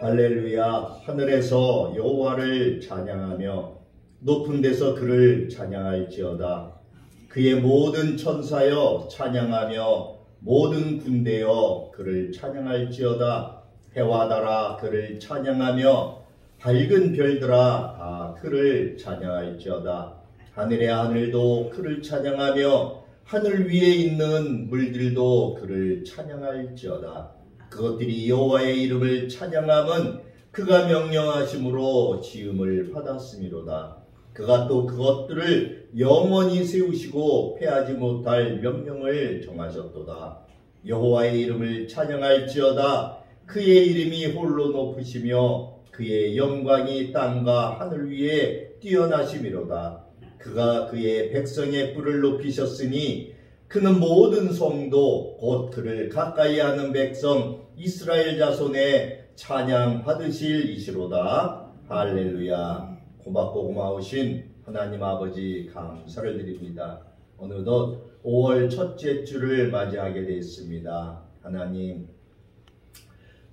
할렐루야. 하늘에서 여호와를 찬양하며 높은 데서 그를 찬양할지어다. 그의 모든 천사여 찬양하며 모든 군대여 그를 찬양할지어다. 해와 달아 그를 찬양하며 밝은 별들아 다 그를 찬양할지어다. 하늘의 하늘도 그를 찬양하며 하늘 위에 있는 물들도 그를 찬양할지어다 그것들이 여호와의 이름을 찬양함은 그가 명령하심으로 지음을 받았음이로다. 그가 또 그것들을 영원히 세우시고 패하지 못할 명령을 정하셨도다. 여호와의 이름을 찬양할지어다. 그의 이름이 홀로 높으시며 그의 영광이 땅과 하늘 위에 뛰어나심이로다. 그가 그의 백성의 뿔을 높이셨으니 그는 모든 성도 곧 그를 가까이 하는 백성 이스라엘 자손의 찬양 받으실 이시로다. 할렐루야. 고맙고 고마우신 하나님 아버지 감사를 드립니다. 어느덧 5월 첫째 주를 맞이하게 되었습니다. 하나님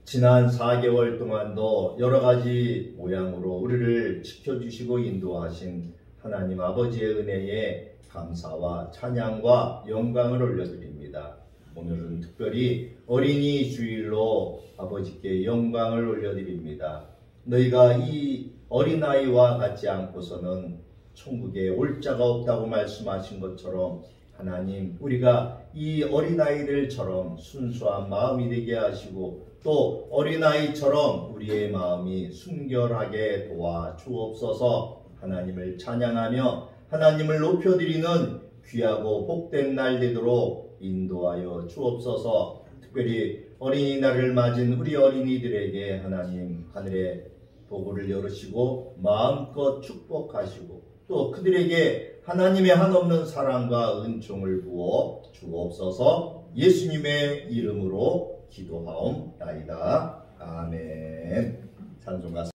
지난 4개월 동안도 여러 가지 모양으로 우리를 지켜주시고 인도하신 하나님 아버지의 은혜에 감사와 찬양과 영광을 올려드립니다. 오늘은 특별히 어린이 주일로 아버지께 영광을 올려드립니다. 너희가 이 어린아이와 같지 않고서는 천국에 올 자가 없다고 말씀하신 것처럼 하나님 우리가 이 어린아이들처럼 순수한 마음이 되게 하시고 또 어린아이처럼 우리의 마음이 순결하게 도와 주옵소서 하나님을 찬양하며 하나님을 높여드리는 귀하고 복된 날 되도록 인도하여 주옵소서 특별히 어린이날을 맞은 우리 어린이들에게 하나님 하늘의 보고를 열으시고 마음껏 축복하시고 또 그들에게 하나님의 한없는 사랑과 은총을 부어 주옵소서 예수님의 이름으로 기도하옵나이다. 아멘. 찬송가